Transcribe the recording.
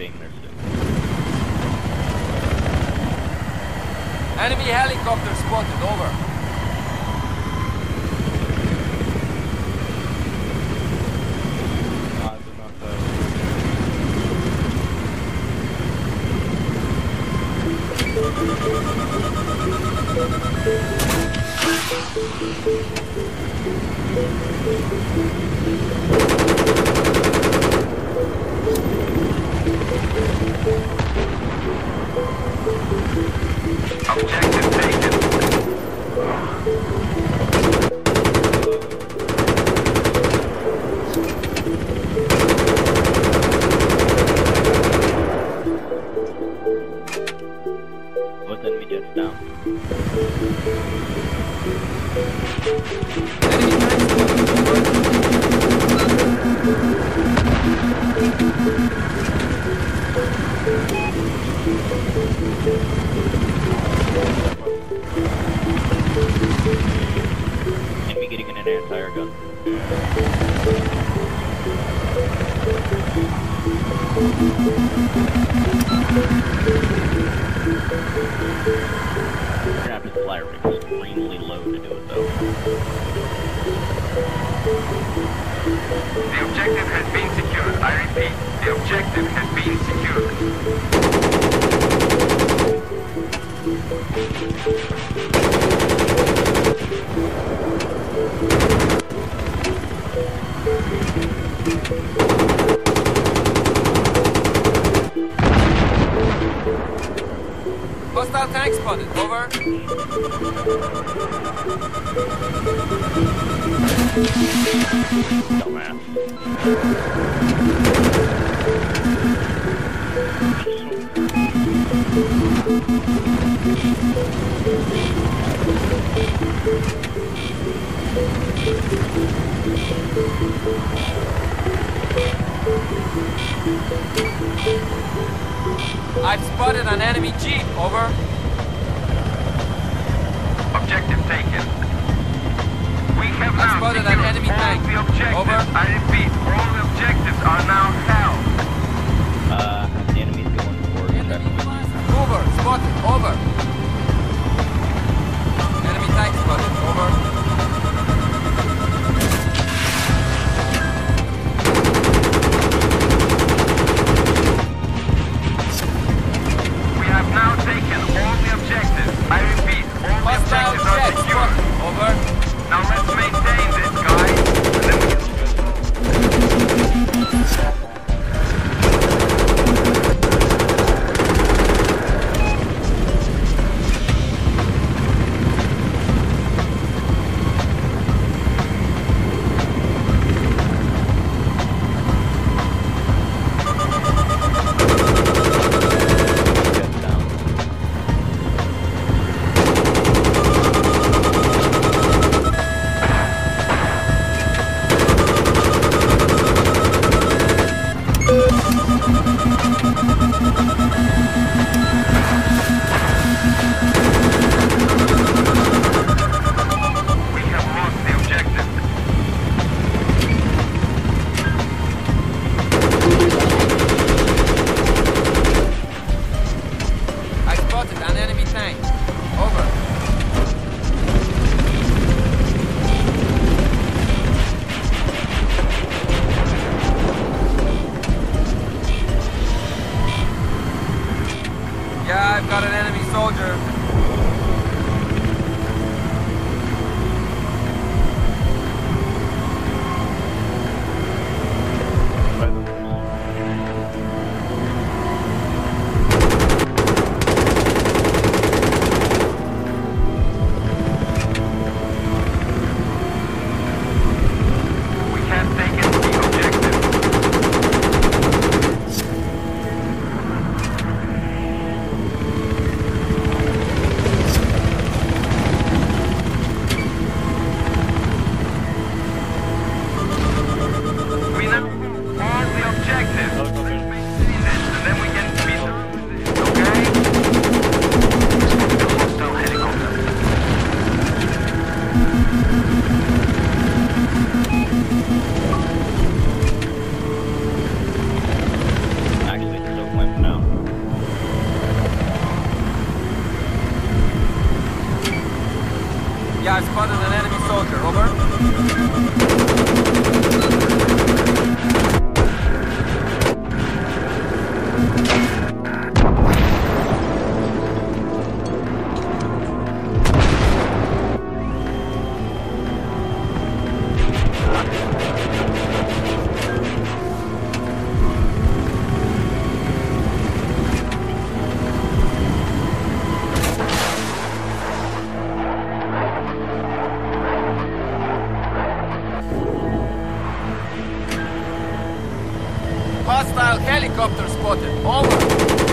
being lifted. Enemy helicopter spotted, over. Rapid flyer extremely low to do it though. The objective has been secured. I repeat, the objective has been secured. I've spotted an enemy jeep, over. Objective taken. I I've got an enemy soldier. Hostile helicopter spotted. Over.